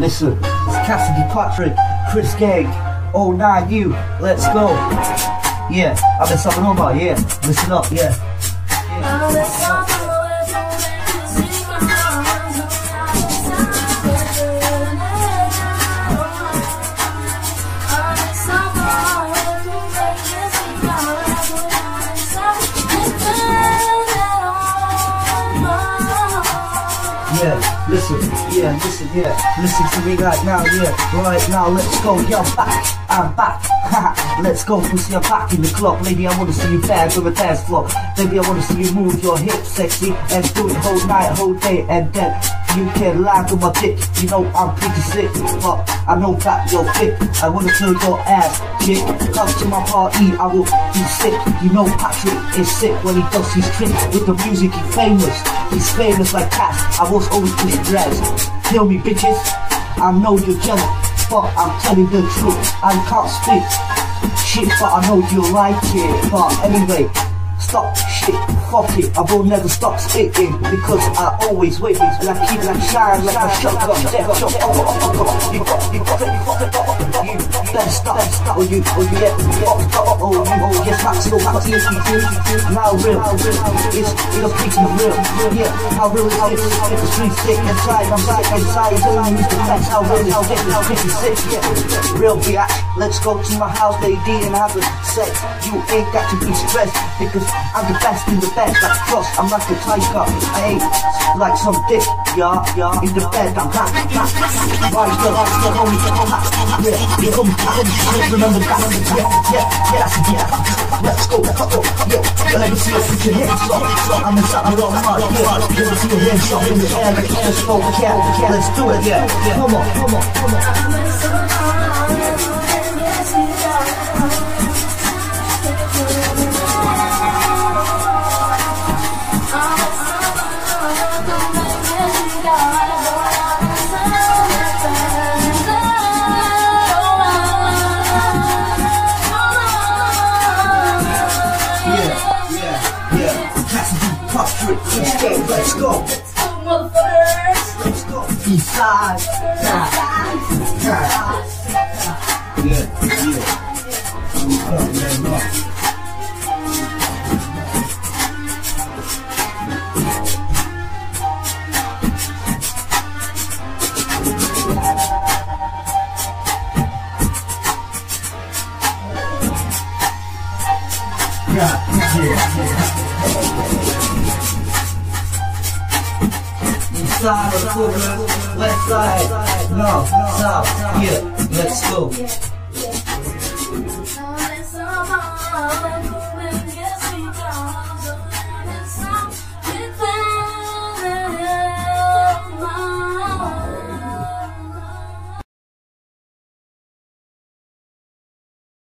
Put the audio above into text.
Listen, it's Cassidy Patrik, Kris Gang, 09U, let's go. Yeah, I've been subbing over, yeah. Listen up, yeah. yeah. Yeah, listen, yeah, listen, yeah, listen to me right now, yeah, right now, let's go, I'm back, I'm back, let's go, pussy, I'm back in the club, lady, I wanna see you dance on the dance floor, baby, I wanna see you move your hips sexy, and do it whole night, whole day, and then you can lie to my dick, you know I'm pretty sick, but I know that you're fit, I wanna feel your ass, chick, come to my party, I will be sick, you know Patrik is sick when he does his trick, with the music. He's famous, he's famous like Cass, I was always push dreads, kill me bitches, I know you're jealous, but I'm telling the truth, I can't speak shit, but I know you like it, but anyway, stop shit, fuck it, I will never stop spitting because I always wait and I keep like shine like a shotgun, death shot. Oh, oh, oh, oh, you got, you got, you got, you better stop, or you, or you get fucked up, oh, you, oh, yes, that's so fuck if you do, now real, it's, it's preaching real, yeah, how real is, the streets sick inside, I'm sick inside, telling you the facts, how real is, how pretty sick, yeah, real bitch, let's go to my house, lady, and have a sex, you ain't got to be stressed, because I'm the best in the bed, like trust, I'm like a tiger. I ain't like some dick, yeah, yeah. In the bed, I'm hot, hot. Rise up, rise up, homie, hot, yeah, yeah, homie, homie, remember that, yeah, yeah, yeah, that's it, yeah. Let's go, oh, let me see you put your hands. I'm inside my own heart, yeah. See your hands up in the air, like a smoke, yeah, let's do it, yeah. Come on. Yeah, yeah, yeah. Cassidy, Patrik, let's go, let's go. Let's go. East. Side. Yeah, yeah. Yeah, yeah, East side of Brooklyn, west side, north, south. Oh, let's go.